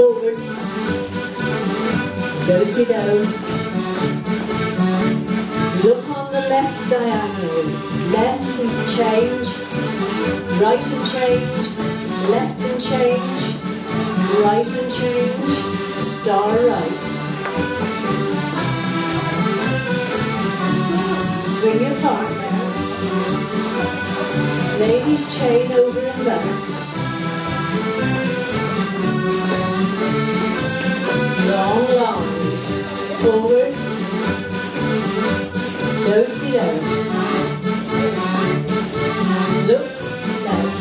Forward. Do-si-do. Look on the left diagonal. Left and change. Right and change. Left and change. Right and change. Star right. Swing your partner. Ladies chain over and back. Forward. Do-si-do. Look left.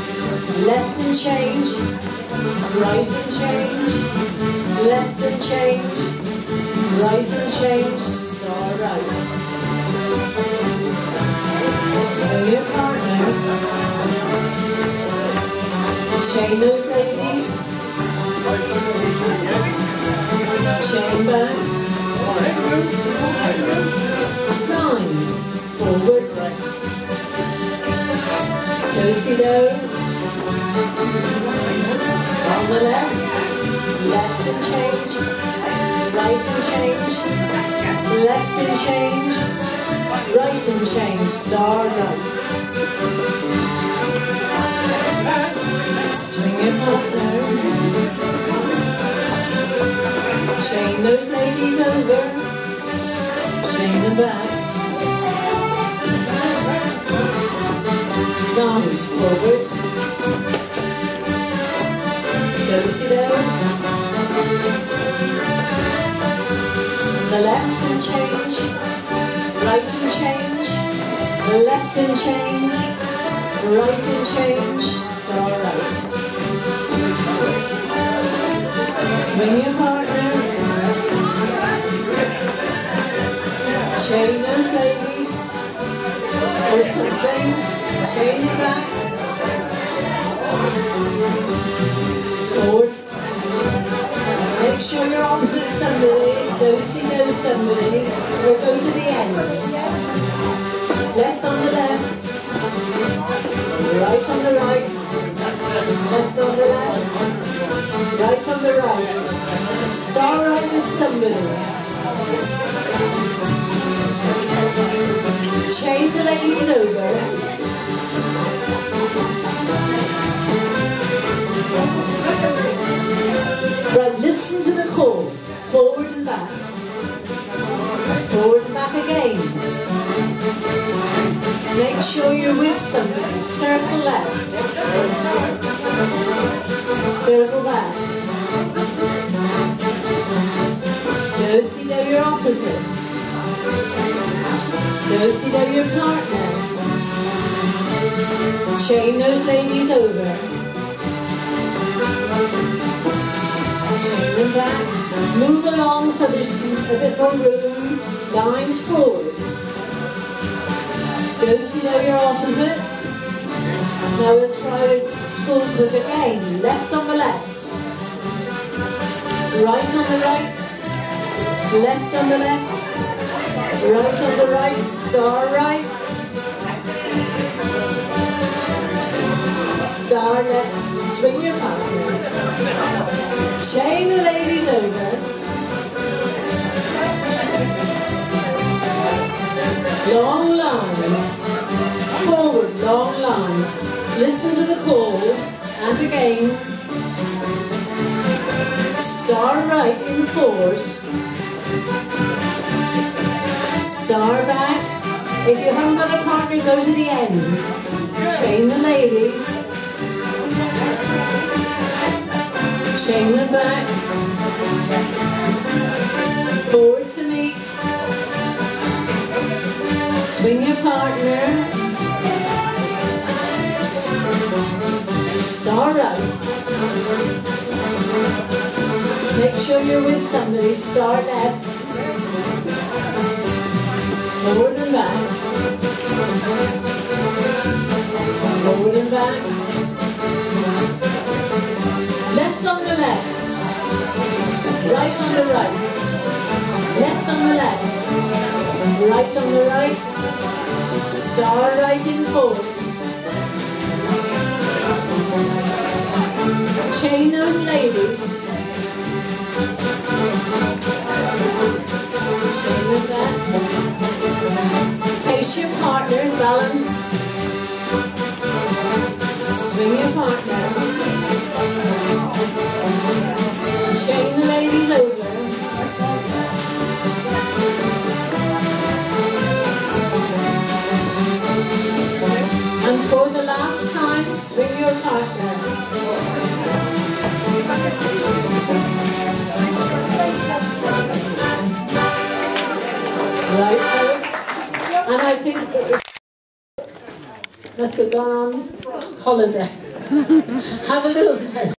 Left and change. Right and change. Left and change. Right and change. Star right. So your partner. Chain those Do-si-do. On the left. Left and change. Right and change. Left and change. Right and change. Star right. Swing your partner. Chain those ladies over. Chain them back. Arms forward. Do-si-do. The left and change. Right and change. The left and change. Right and change. Star right. Swing your partner. Chain those ladies. Or something. Chain it back. Forward. Make sure you're opposite somebody. Do-si know somebody. Or go to the end. Left on the left. Right on the right. Left on the left. Right on the right. Star right with somebody. Chain the ladies over. Make sure you're with somebody. Circle left. Circle back. Do-si-do your opposite. Do-si-do your partner. Chain those ladies over. Chain them back. Move along so there's a bit more room. Lines forward. Do-si-do your opposite. Now we'll try the school clip again. Left on the left. Right on the right. Left on the left. Right on the right. Star right. Star left. Swing your partner. Chain the ladies over. Long lines. Lines. Listen to the call and again. Star right in force. Star back. If you haven't got a partner, go to the end. Chain the ladies. Chain them back. Forward to meet. Swing your partner. Right. Make sure you're with somebody. start left. Forward and back. Forward and back. Left on the left. Right on the right. Left on the left. Right on the right. Star right in forward. Chain those ladies. Think it was must have gone on holiday. Have a little rest.